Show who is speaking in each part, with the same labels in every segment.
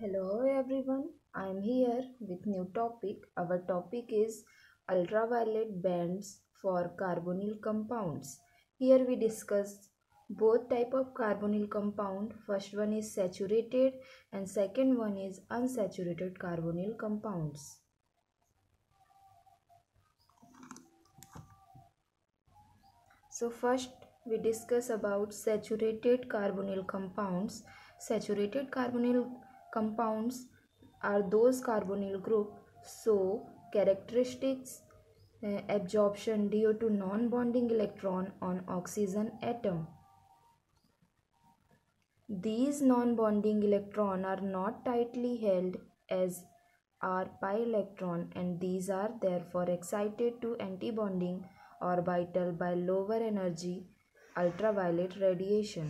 Speaker 1: Hello everyone, I am here with new topic. Our topic is ultraviolet bands for carbonyl compounds. Here we discuss both type of carbonyl compound. First one is saturated and second one is unsaturated carbonyl compounds. So first we discuss about saturated carbonyl compounds. Saturated carbonyl compounds are those carbonyl group. So characteristics uh, absorption due to non-bonding electron on oxygen atom. These non-bonding electron are not tightly held as are pi electron and these are therefore excited to antibonding orbital by lower energy ultraviolet radiation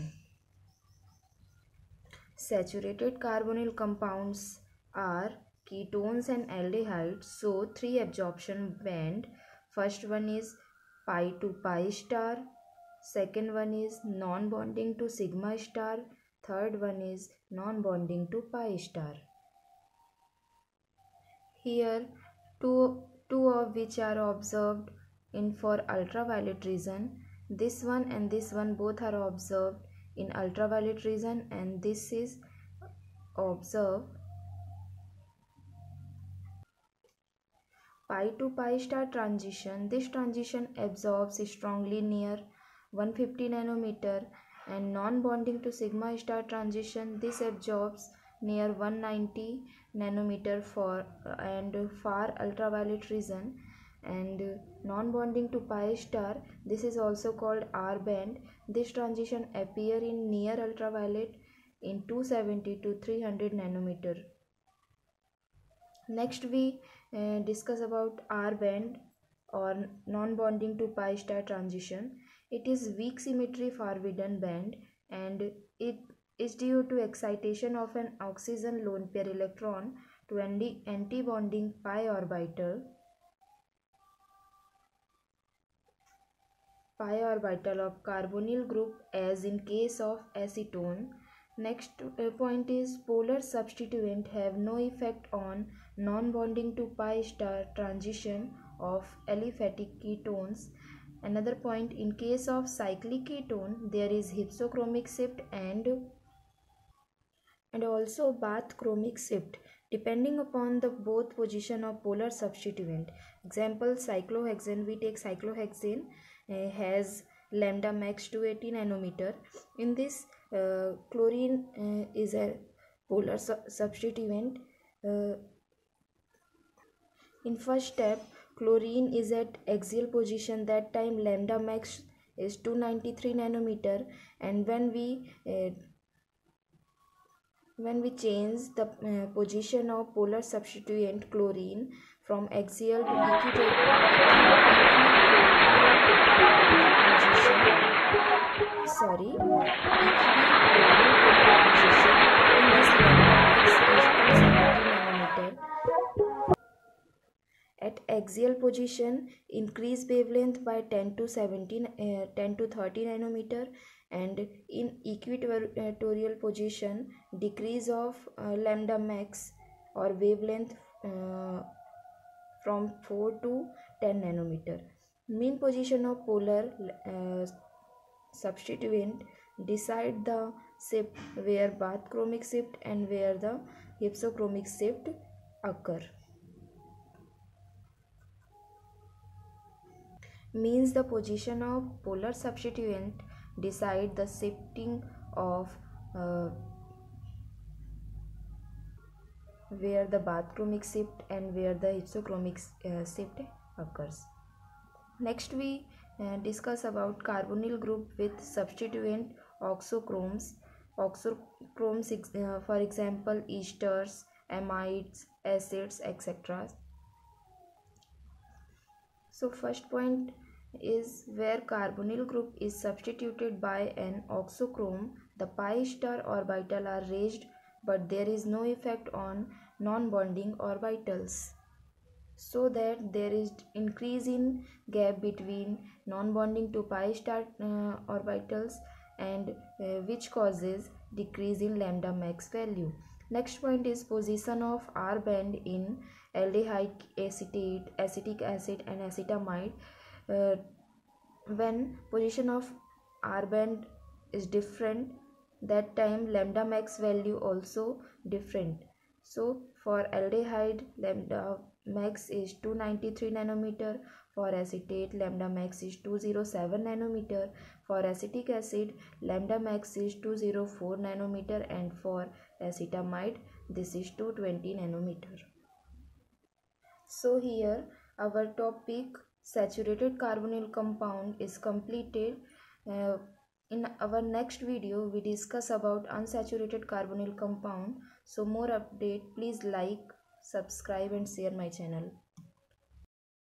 Speaker 1: Saturated carbonyl compounds are ketones and aldehydes. So three absorption band. First one is pi to pi star. Second one is non-bonding to sigma star. Third one is non-bonding to pi star. Here two, two of which are observed in for ultraviolet region. This one and this one both are observed in ultraviolet region and this is observed pi to pi star transition. This transition absorbs strongly near 150 nanometer and non-bonding to sigma star transition. This absorbs near 190 nanometer for and far ultraviolet region and non-bonding to pi star this is also called r band. This transition appear in near ultraviolet in 270 to 300 nanometer. Next we uh, discuss about r band or non-bonding to pi star transition. It is weak symmetry forbidden band and it is due to excitation of an oxygen lone pair electron to anti-bonding pi orbital pi orbital of carbonyl group as in case of acetone. Next uh, point is polar substituent have no effect on non-bonding to pi star transition of aliphatic ketones. Another point in case of cyclic ketone there is hypsochromic shift and and also bathochromic shift depending upon the both position of polar substituent. Example cyclohexane we take cyclohexane has lambda max 280 nanometer. In this uh, chlorine uh, is a polar su substituent in first step chlorine is at axial position that time lambda max is 293 nanometer. And when we uh, when we change the uh, position of polar substituent chlorine from axial to equatorial position sorry axial position increase wavelength by ten to seventeen ten to thirty nanometre and in equatorial position decrease of lambda max और wavelength from four to ten nanometre main position of polar substituent decide the shift where bathochromic shift and where the hypsochromic shift occur means the position of polar substituent decide the shifting of uh, where the bathochromic shift and where the hypsochromic uh, shift occurs Next we uh, discuss about carbonyl group with substituent auxochromes. Auxochromes uh, for example esters, amides, acids etc. So first point is where carbonyl group is substituted by an auxochrome. The pi star orbital are raised but there is no effect on non-bonding orbitals so that there is increase in gap between non-bonding to pi star uh, orbitals and uh, which causes decrease in lambda max value. Next point is position of r band in aldehyde acetate acetic acid and acetamide uh, when position of r band is different that time lambda max value also different. So for aldehyde lambda max is 293 nanometer. For acetate lambda max is 207 nanometer. For acetic acid lambda max is 204 nanometer. And for acetamide this is 220 nanometer. So here our topic saturated carbonyl compound is completed. Uh, in our next video we discuss about unsaturated carbonyl compound. So more update please like subscribe and share my channel